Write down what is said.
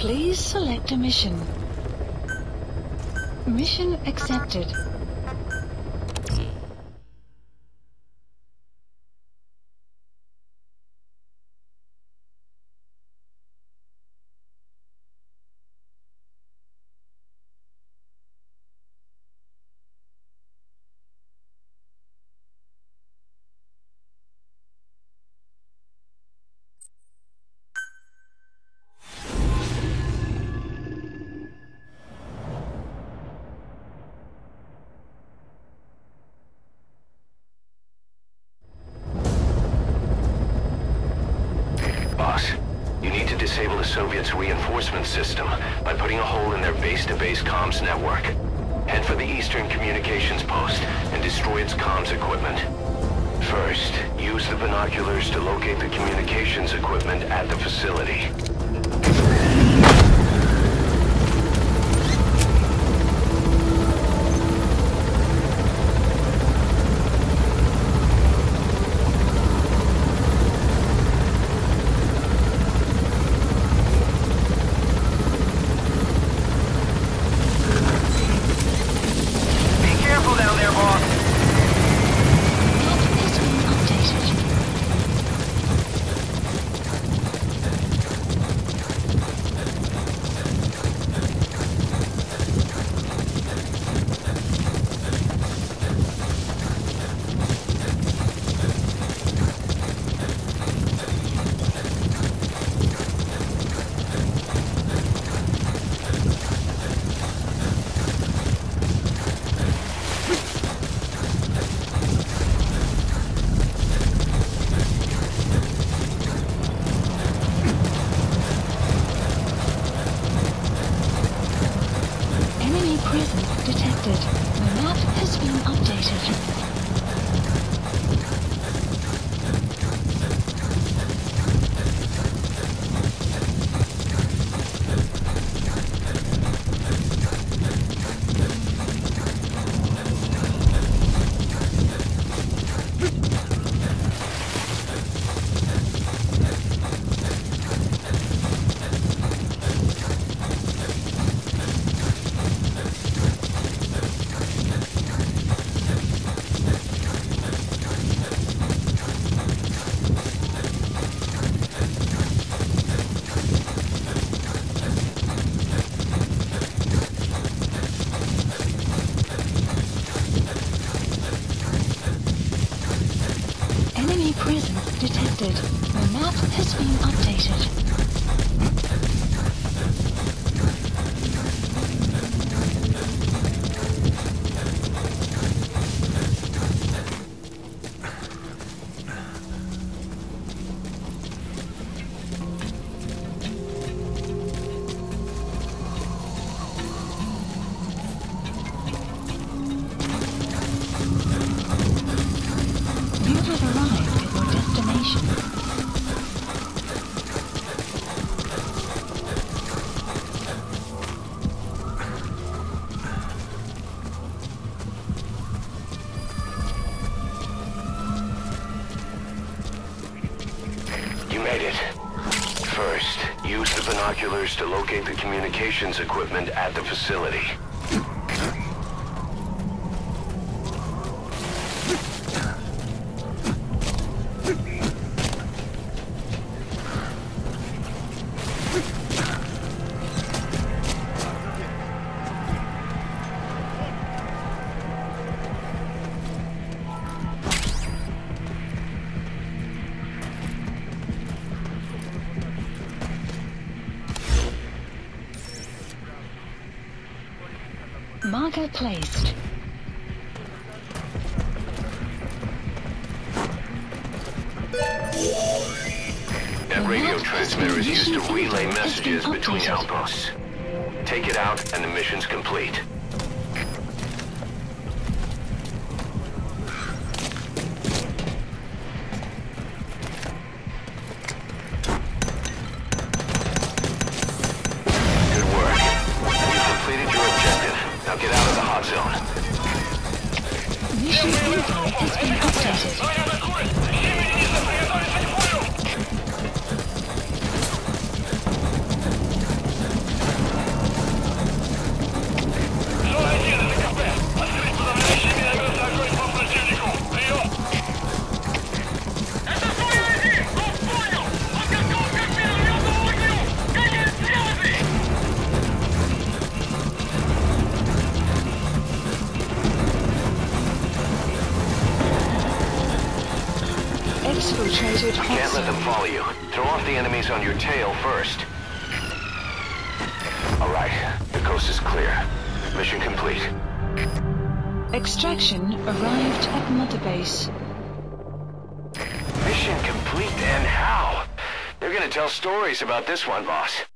Please select a mission. Mission accepted. Disable the Soviets' reinforcement system by putting a hole in their base-to-base comms network. Head for the Eastern Communications Post and destroy its comms equipment. First, use the binoculars to locate the communications equipment at the facility. Presence detected. Map has been updated. The map has been updated. Binoculars to locate the communications equipment at the facility. Marker placed. That radio transmitter is used to relay messages between outposts. Take it out and the mission's complete. Get out of the zone. Info has updated. Can't let them follow you. Throw off the enemies on your tail first. All right, the coast is clear. Mission complete. Extraction arrived at Mother Base. Mission complete and how? They're gonna tell stories about this one, boss.